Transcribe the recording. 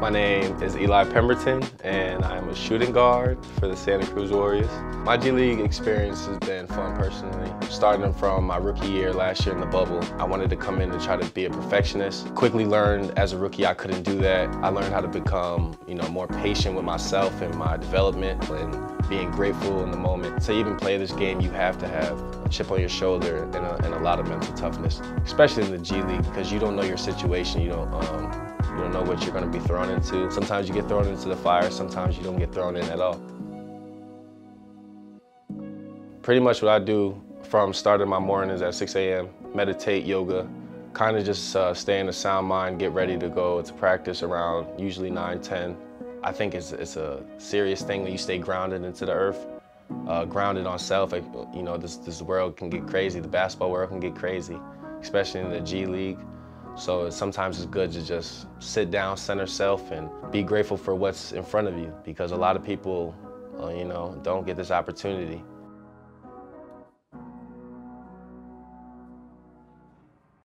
My name is Eli Pemberton, and I'm a shooting guard for the Santa Cruz Warriors. My G League experience has been fun personally. Starting from my rookie year last year in the bubble, I wanted to come in and try to be a perfectionist. Quickly learned as a rookie I couldn't do that. I learned how to become, you know, more patient with myself and my development and being grateful in the moment. To even play this game, you have to have a chip on your shoulder and a, and a lot of mental toughness, especially in the G League because you don't know your situation. You don't. Um, you don't know what you're going to be thrown into. Sometimes you get thrown into the fire, sometimes you don't get thrown in at all. Pretty much what I do from starting my mornings at 6 a.m., meditate, yoga, kind of just uh, stay in a sound mind, get ready to go to practice around usually 9, 10. I think it's, it's a serious thing when you stay grounded into the earth, uh, grounded on self. You know, this, this world can get crazy, the basketball world can get crazy, especially in the G League. So sometimes it's good to just sit down, center self, and be grateful for what's in front of you because a lot of people, uh, you know, don't get this opportunity.